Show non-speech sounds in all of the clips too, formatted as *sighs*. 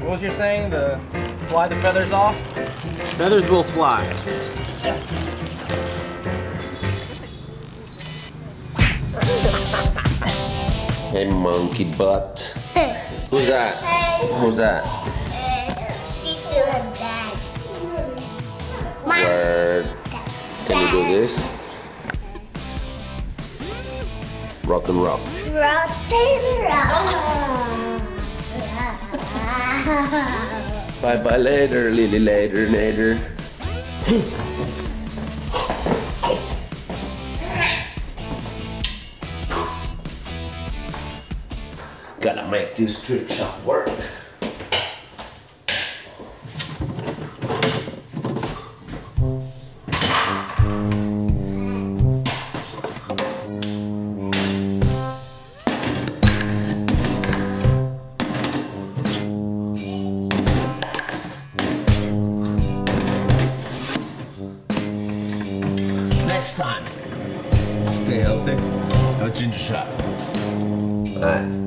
What was you saying? The fly the feathers off? Feathers will fly. Hey, monkey butt. Who's that? Who's that? Sister and dad. Word. Can you do this? Rock and roll. Rock and roll. Bye bye later, Lily later, later. Gotta make this trick shot work. Ginger shot. Alright, cheers.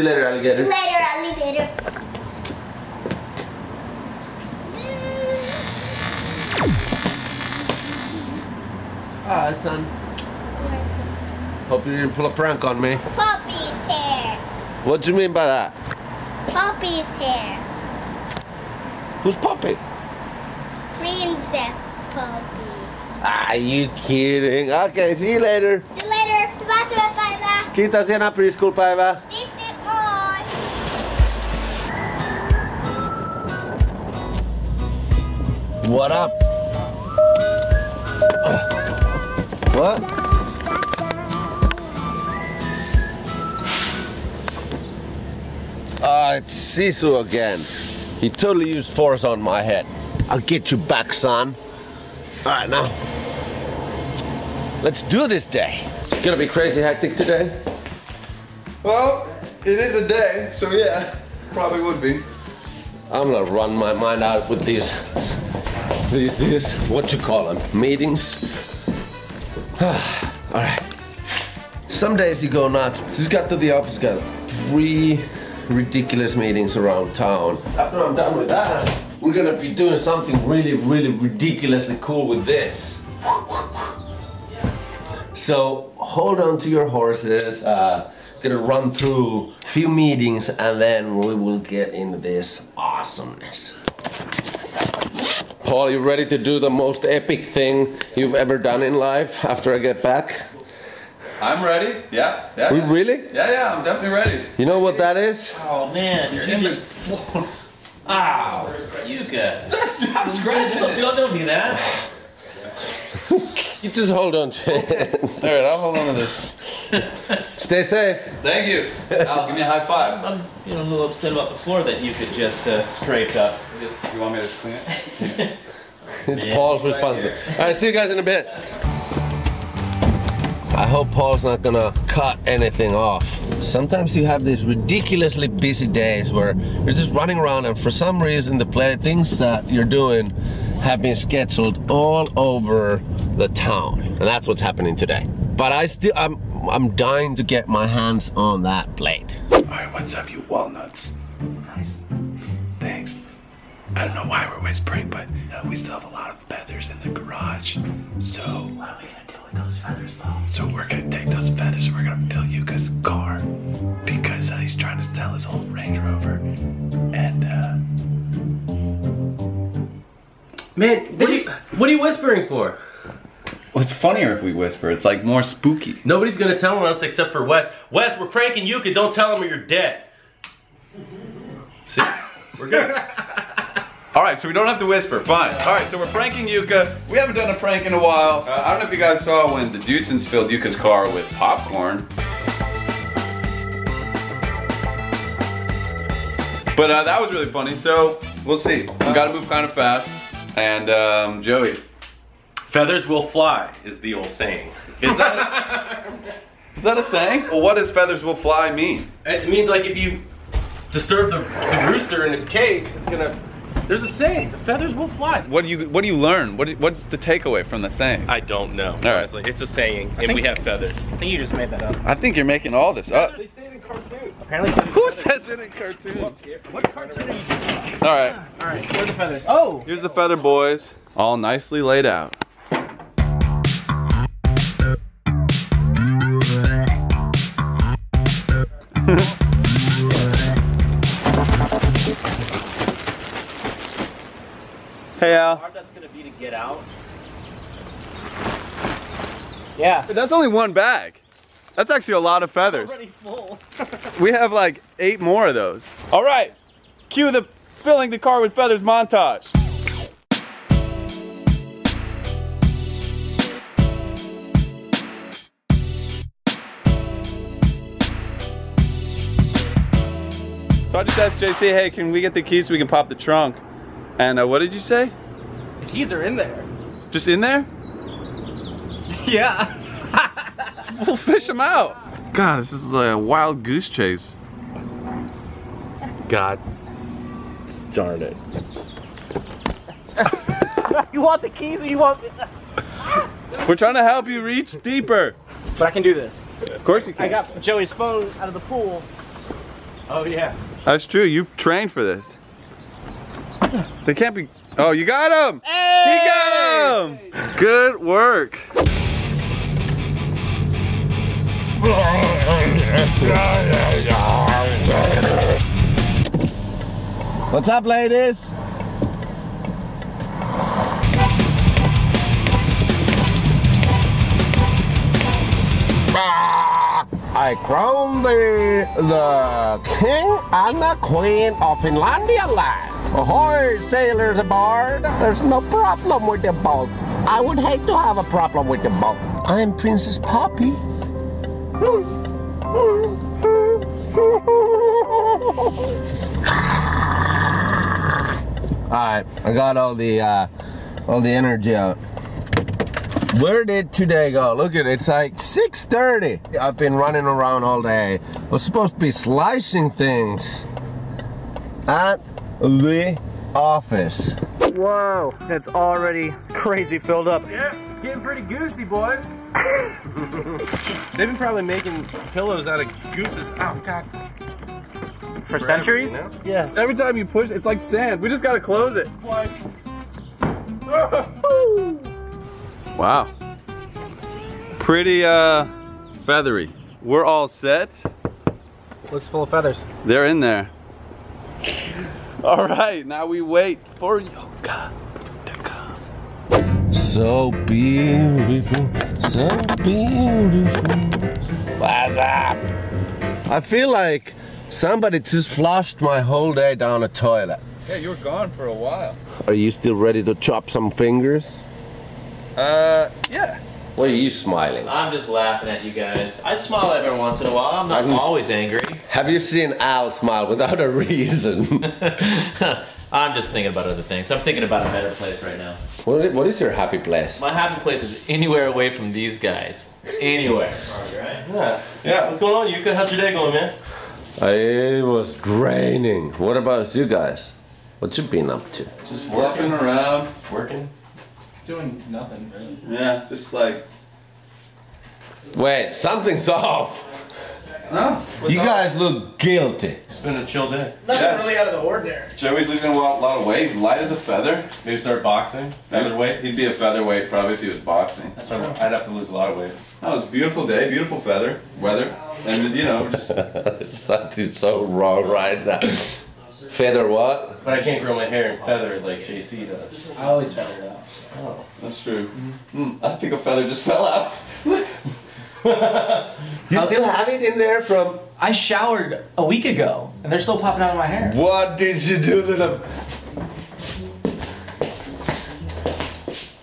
See you later, alligator. See you later, alligator. Alright, ah, son. Hope you didn't pull a prank on me. Poppy's hair. What do you mean by that? Poppy's hair. Who's Poppy? Princess Poppy. Are you kidding? Okay, see you later. See you later. Hyvää työpäivää. Kiitos, hienoa preschool-päivää. Titti, moi. What up? What? Ah, it's Sisu again. He totally used force on my head. I'll get you back, son. All right, now. Let's do this day. It's gonna be crazy hectic today. Well, it is a day, so yeah, probably would be. I'm gonna run my mind out with these, these, these, what you call them, meetings. *sighs* All right. Some days you go nuts. Just got to the office, got three ridiculous meetings around town. After I'm done with that, we're gonna be doing something really, really ridiculously cool with this. So hold on to your horses. Uh, gonna run through a few meetings and then we will get into this awesomeness. Paul, you ready to do the most epic thing you've ever done in life after I get back? I'm ready. Yeah, yeah. We really? Yeah, yeah, I'm definitely ready. You know what that is? Oh man, You're you in just. the *laughs* Ow! Jukka! *laughs* Stop scratching Don't, don't, don't do that. *laughs* You just hold on to it. All right, I'll hold on to this. *laughs* Stay safe. Thank you. Al, give me a high five. I'm you know, a little upset about the floor that you could just uh, scrape up. You want me to clean it? *laughs* It's Yeah. Paul's responsibility. All right, see you guys in a bit. I hope Paul's not gonna cut anything off. Sometimes you have these ridiculously busy days where you're just running around and for some reason the play things that you're doing have been scheduled all over the town. And that's what's happening today. But I still I'm I'm dying to get my hands on that blade. Alright, what's up, you walnuts? Nice. Thanks. I don't know why we're whispering, but uh, we still have a lot of feathers in the garage. So. What are we gonna do with those feathers, Paul? So we're gonna take those feathers and we're gonna fill Jukka's car. Because uh, he's trying to sell his old Range Rover. And, uh. Man, what are, you, what are you whispering for? It's funnier if we whisper. It's like more spooky. Nobody's gonna tell us except for Wes. Wes, we're pranking Jukka. Don't tell him or you're dead. See? We're good. *laughs* All right, so we don't have to whisper. Fine. All right, so we're pranking Jukka. We haven't done a prank in a while. Uh, I don't know if you guys saw when the Dudesons filled Jukka's car with popcorn. But uh, that was really funny. So we'll see. We got to move kind of fast. And um, Joey, Feathers will fly is the old saying. is that a, *laughs* is that a saying? Well, what does feathers will fly mean? It means like if you disturb the, the rooster in its cage, it's gonna. There's a saying: the feathers will fly. What do you What do you learn? What do- What's the takeaway from the saying? I don't know. right. Honestly, it's a saying, and we have feathers. I think you just made that up. I think you're making all this up. They say it in cartoons. Apparently, so Who says it in cartoons? What cartoon are you talking? All right. All right, where are the feathers? Oh, Here's the feather boys, all nicely laid out. Hey Al. hard that's gonna be to get out. yeah. That's only one bag. That's actually a lot of feathers. Full. *laughs* We have like eight more of those. All right, cue the filling the car with feathers montage. So I just asked JC, hey, can we get the keys so we can pop the trunk? And uh, what did you say? The keys are in there. Just in there? *laughs* Yeah. We'll fish them out. God, this is like a wild goose chase. God darn it. *laughs* you want the keys or you want? *laughs* We're trying to help you reach deeper. But I can do this. Of course you can. I got Joey's phone out of the pool. Oh yeah. That's true. You've trained for this. They can't be. Oh, you got him! He got him! Good work. What's up, ladies? I crown the the king and the queen of Finlandia land. Ahoy, sailors aboard! There's no problem with the boat. I would hate to have a problem with the boat. I'm Princess Poppy. *laughs* Alright, I got all the uh, all the energy out. Where did today go? Look at it, it's like 6.30. I've been running around all day. I Was supposed to be slicing things at the office. Whoa, that's already crazy filled up. Yeah, it's getting pretty goosey, boys. *laughs* They've been probably making pillows out of gooses. Oh God. For centuries? you know? Yeah. Every time you push, it's like sand. We just gotta close it. *laughs* Ah! Wow. Pretty uh feathery. We're all set. Looks full of feathers. They're in there. All right, now we wait for Jukka to come. So beautiful, so beautiful. What's up? I feel like somebody just flushed my whole day down a toilet. Yeah, you were gone for a while. Are you still ready to chop some fingers? Uh, yeah. Why are you smiling? I'm just laughing at you guys. I smile every once in a while. I'm not I'm- always angry. Have you seen Al smile without a reason? *laughs* I'm just thinking about other things. I'm thinking about a better place right now. what, is, what is your happy place? My happy place is anywhere away from these guys. Anywhere. right? Yeah. Yeah. What's going on, Jukka? How's your day going, man? It was draining. What about you guys? What you been up to? Just fluffing around. Working. Doing nothing really. Yeah, just like. Wait, something's off. No. You guys look guilty. It's been a chill day. Nothing Yeah. really out of the ordinary. Joey's losing a lot, lot of weight. He's light as a feather. Maybe start boxing. Featherweight. He'd be a featherweight probably if he was boxing. That's what I'd have to lose a lot of weight. That was a beautiful day, beautiful feather, weather, and you know, just *laughs* Something's so wrong right now. Feather what? But I can't grow my hair in feather like JC does. I always felt it out. Oh. that's true. Mm, I think a feather just *laughs* fell out. You still have it in there from. I showered a week ago, and they're still popping out of my hair. What did you do to them?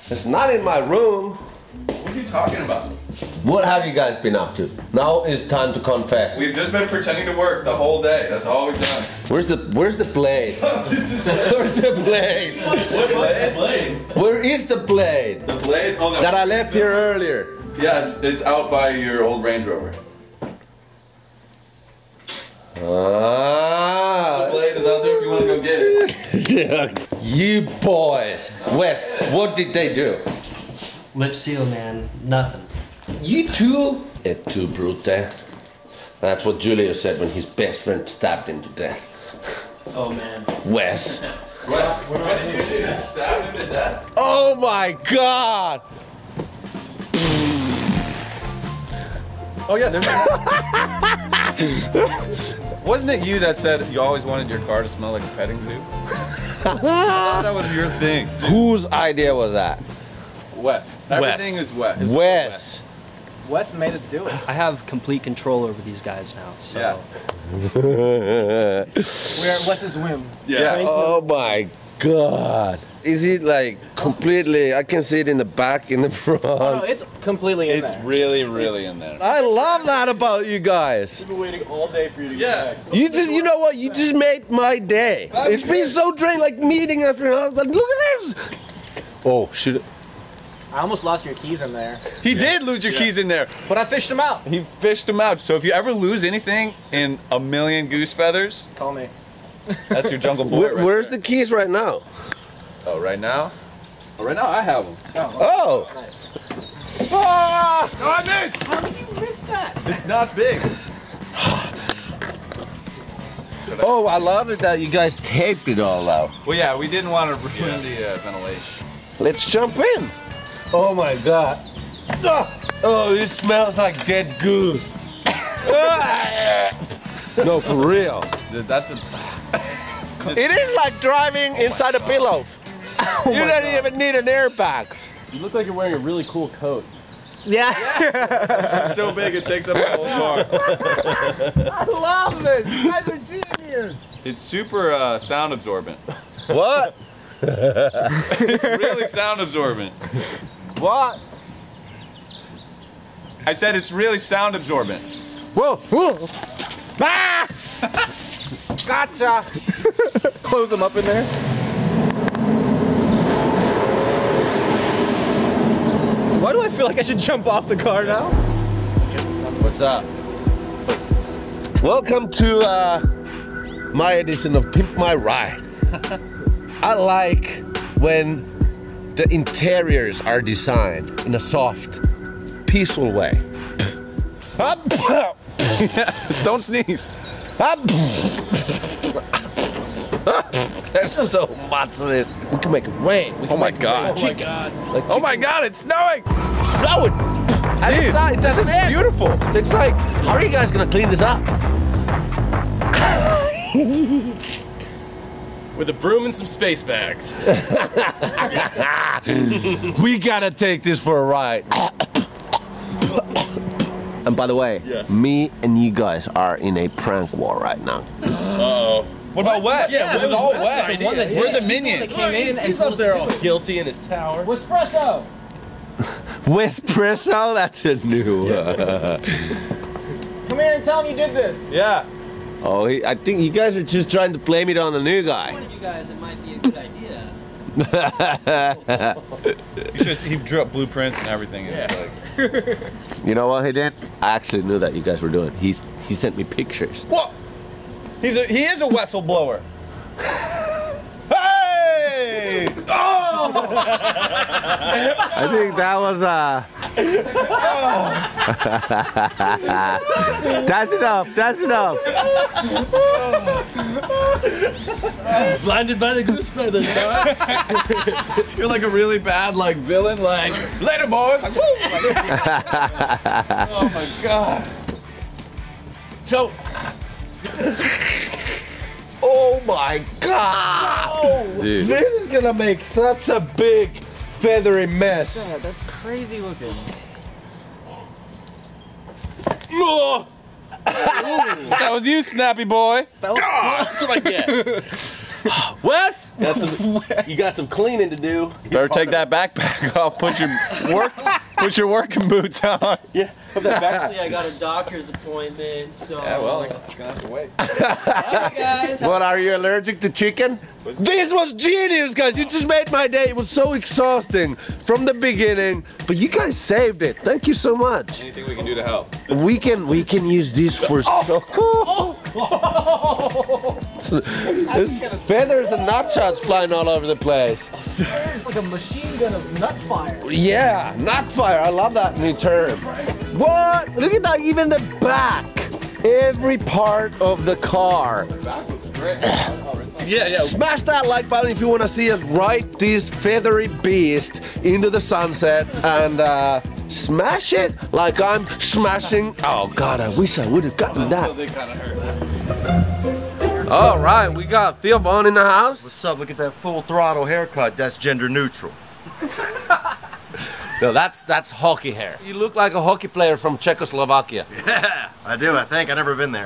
It's not in my room. What are you talking about? What have you guys been up to? Now it's time to confess. We've just been pretending to work the whole day. That's all we've done. Where's the Where's the blade? *laughs* Where's the blade? What Blade. Where is the blade The blade? Oh, that I left here earlier? Yeah, it's, it's out by your old Range Rover. Ah. The Blade is out there if you want to go get it. *laughs* Yeah. You boys, Wes, what did they do? Lip seal, man. Nothing. You too? Et tu, brute. That's what Julio said when his best friend stabbed him to death. Oh, man. Wes. *laughs* Wes, what did you do? Stab him to death? Oh my god! Oh yeah, there's. Wasn't it you that said you always wanted your car to smell like a petting zoo? I thought *laughs* that was your thing. Whose idea was that? Wes. Everything is Wes. Wes. Wes made us do it. I have complete control over these guys now. So Yeah. *laughs* we're at Wes's whim. Yeah. Oh my god. Is it like completely? I can see it in the back, in the front. No, it's completely in there. It's there. really, really in there. I love that about you guys. I've been waiting all day for you to Yeah. You just, you know what? You just made my day. It's been so draining, like meeting after. I was like, look at this. Oh, should. I almost lost your keys in there, He did lose your keys in there. but I fished them out. He fished them out. So if you ever lose anything in a million goose feathers, Call me. that's your jungle *laughs* boy. Where, right where's there. the keys right now? Oh, right now? Oh, right now I have them. Oh. Nice. Ah! Oh, I missed! How did you miss that? It's not big. Oh, I love it that you guys taped it all out. Well, yeah, we didn't want to ruin the uh, ventilation. Let's jump in. Oh my god. Oh, this smells like dead goose. no, for real. Th- That's a. *laughs* It is like driving inside a pillow. you don't even need an airbag. You look like you're wearing a really cool coat. Yeah. It's so big it takes up the whole car. *laughs* I love this. You guys are genius. It's super uh, sound absorbent. What? *laughs* It's really sound absorbent. What? I said it's really sound absorbent. Whoa! Whoa! Ah! *laughs* gotcha! Close them up in there. Why do I feel like I should jump off the car now? What's up? Welcome to uh, my edition of Pimp My Ride. *laughs* I like when the interiors are designed in a soft, peaceful way. *laughs* Don't sneeze. There's so much of this. We can make it rain. We can Oh my God. Oh rain. Chicken. Like Oh my god, it's snowing! Snowing! And Dude, it's not, it this is end. beautiful. It's like, how are you guys gonna clean this up? *laughs* With a broom and some space bags. *laughs* *laughs* We gotta take this for a ride. and by the way, me and you guys are in a prank war right now. Oh, What about Wes? Yeah, it was all Wes. the one that We're did the it. minions. Came in and told us there to all guilty in his tower. Espresso. *laughs* Wespresso, that's a new. Come here and tell him you did this. Yeah. Oh, he, I think you guys are just trying to blame it on the new guy. you guys it might be a good idea. You should he drew up blueprints and everything. It's like, You know what he did? I actually knew that you guys were doing. He's he sent me pictures. what? He's a he is a whistleblower. hey! Oh! *laughs* I think that was uh. That's enough. That's enough. Blinded by the goose feathers. You're like a really bad like villain. Like later, boys. *laughs* oh my god. So. oh my god! Dude. This is gonna make such a big feathery mess. Yeah, that's crazy looking. *laughs* That was you, Snappy Boy. That's what I get. *laughs* Wes, got some, you got some cleaning to do. Better take that backpack off. Put your work *laughs* Put your working boots on. Yeah. *laughs* Actually, I got a doctor's appointment, so. Yeah, well, I'm gonna have to wait. Bye, guys. What are you allergic to chicken? This was genius, guys. You just made my day. It was so exhausting from the beginning, but you guys saved it. Thank you so much. Anything we can do to help? We can we can use this for oh. *laughs* oh. *laughs* so. There's feathers and nut shots flying all over the place. It's like a machine gun of nut fire. Yeah, nut fire. I love that new term. What? Look at that. Even the back. Every part of the car. Yeah, yeah. Smash that like button if you want to see us ride this feathery beast into the sunset and uh, smash it like I'm smashing. Oh God, I wish I would have gotten that. They kind. All right, we got Theo Von in the house. What's up? Look at that full throttle haircut. That's gender neutral. *laughs* No, that's that's hockey hair. You look like a hockey player from Czechoslovakia. *laughs* Yeah, I do. I think. i never been there.